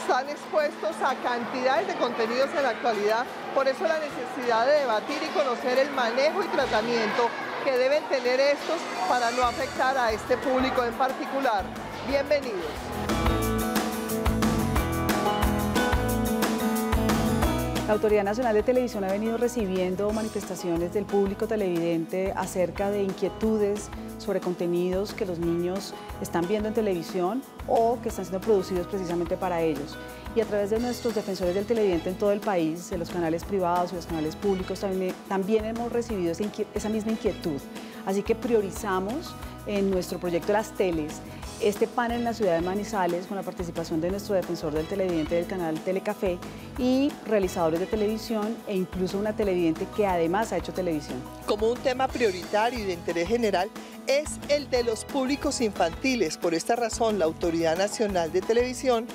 están expuestos a cantidades de contenidos en la actualidad, por eso la necesidad de debatir y conocer el manejo y tratamiento que deben tener estos para no afectar a este público en particular. Bienvenidos. La Autoridad Nacional de Televisión ha venido recibiendo manifestaciones del público televidente acerca de inquietudes sobre contenidos que los niños están viendo en televisión o que están siendo producidos precisamente para ellos. Y a través de nuestros defensores del televidente en todo el país, de los canales privados y los canales públicos, también, hemos recibido esa misma inquietud. Así que priorizamos en nuestro proyecto Las Teles este panel en la ciudad de Manizales con la participación de nuestro defensor del televidente del canal Telecafé y realizadores de televisión e incluso una televidente que además ha hecho televisión. Como un tema prioritario y de interés general es el de los públicos infantiles. Por esta razón, la Autoridad Nacional de Televisión,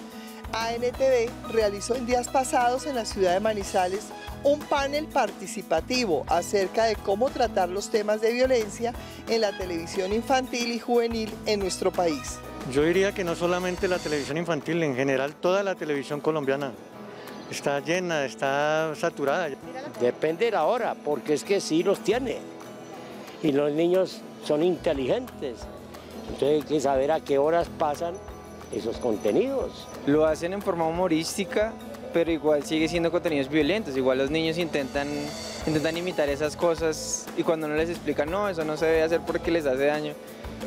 ANTV, realizó en días pasados en la ciudad de Manizales un panel participativo acerca de cómo tratar los temas de violencia en la televisión infantil y juvenil en nuestro país. Yo diría que no solamente la televisión infantil, en general toda la televisión colombiana está llena, está saturada. Depende de la hora, porque es que sí los tiene. Y los niños son inteligentes. Entonces hay que saber a qué horas pasan esos contenidos. Lo hacen en forma humorística pero igual sigue siendo contenidos violentos, igual los niños intentan, intentan imitar esas cosas y cuando uno les explica, no, eso no se debe hacer porque les hace daño,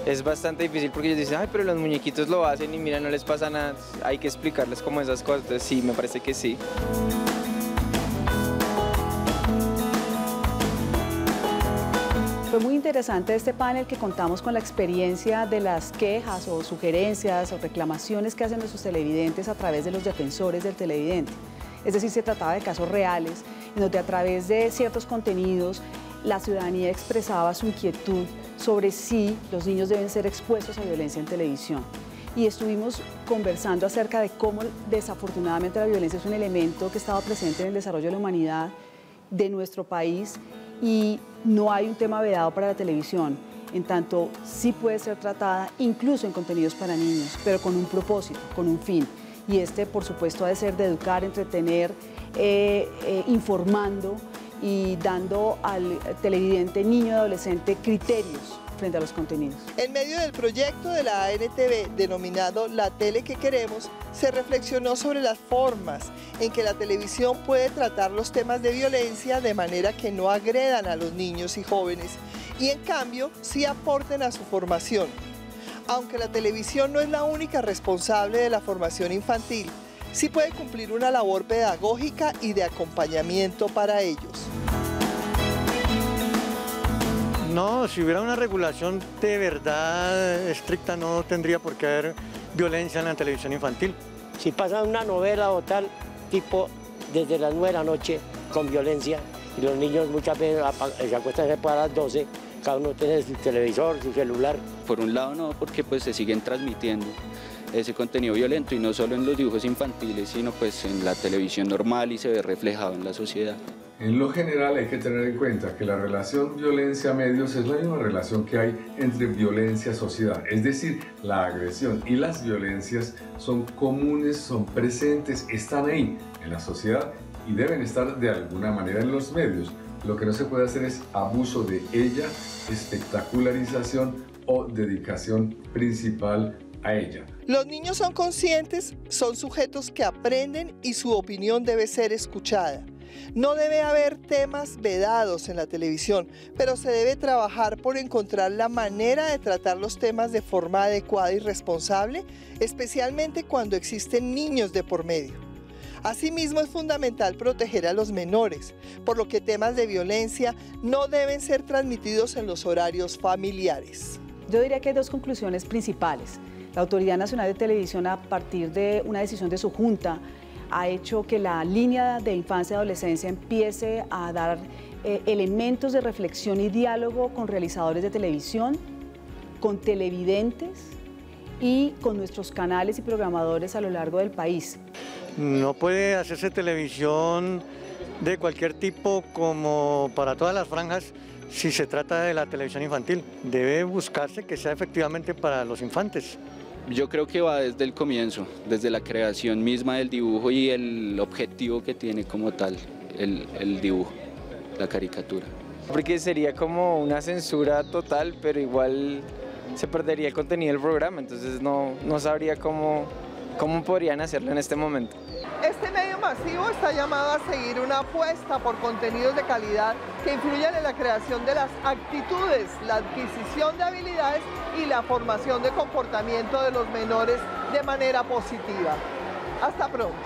es bastante difícil porque ellos dicen, ay, pero los muñequitos lo hacen y mira, no les pasa nada, hay que explicarles como esas cosas, entonces sí, me parece que sí. Fue muy interesante este panel que contamos con la experiencia de las quejas o sugerencias o reclamaciones que hacen nuestros televidentes a través de los defensores del televidente. Es decir, se trataba de casos reales en donde a través de ciertos contenidos la ciudadanía expresaba su inquietud sobre si los niños deben ser expuestos a violencia en televisión. Y estuvimos conversando acerca de cómo desafortunadamente la violencia es un elemento que estaba presente en el desarrollo de la humanidad de nuestro país y no hay un tema vedado para la televisión, en tanto sí puede ser tratada incluso en contenidos para niños, pero con un propósito, con un fin. Y este, por supuesto, ha de ser de educar, entretener, eh, eh, informando y dando al televidente, niño y adolescente criterios frente a los contenidos. En medio del proyecto de la ANTV denominado La Tele que Queremos, se reflexionó sobre las formas en que la televisión puede tratar los temas de violencia de manera que no agredan a los niños y jóvenes y en cambio sí aporten a su formación. Aunque la televisión no es la única responsable de la formación infantil, sí puede cumplir una labor pedagógica y de acompañamiento para ellos. No, si hubiera una regulación de verdad estricta no tendría por qué haber violencia en la televisión infantil. Si pasa una novela o tal, tipo desde las 9 de la noche con violencia y los niños muchas veces se acuestan después a las 12, cada uno tiene su televisor, su celular. Por un lado no, porque pues se siguen transmitiendo ese contenido violento y no solo en los dibujos infantiles, sino pues en la televisión normal y se ve reflejado en la sociedad. En lo general hay que tener en cuenta que la relación violencia-medios es la misma relación que hay entre violencia-sociedad, es decir, la agresión y las violencias son comunes, son presentes, están ahí en la sociedad y deben estar de alguna manera en los medios. Lo que no se puede hacer es abuso de ella, espectacularización o dedicación principal a ella. Los niños son conscientes, son sujetos que aprenden y su opinión debe ser escuchada. No debe haber temas vedados en la televisión, pero se debe trabajar por encontrar la manera de tratar los temas de forma adecuada y responsable, especialmente cuando existen niños de por medio. Asimismo es fundamental proteger a los menores, por lo que temas de violencia no deben ser transmitidos en los horarios familiares. Yo diría que hay dos conclusiones principales. La Autoridad Nacional de Televisión, a partir de una decisión de su Junta, ha hecho que la línea de infancia y adolescencia empiece a dar eh, elementos de reflexión y diálogo con realizadores de televisión, con televidentes y con nuestros canales y programadores a lo largo del país. No puede hacerse televisión de cualquier tipo como para todas las franjas si se trata de la televisión infantil. Debe buscarse que sea efectivamente para los infantes. Yo creo que va desde el comienzo, desde la creación misma del dibujo y el objetivo que tiene como tal el, el dibujo, la caricatura. Porque sería como una censura total, pero igual se perdería el contenido del programa, entonces no, no sabría cómo, cómo podrían hacerlo en este momento. Este medio masivo está llamado a seguir una apuesta por contenidos de calidad que influyan en la creación de las actitudes, la adquisición de habilidades y la formación de comportamiento de los menores de manera positiva. Hasta pronto.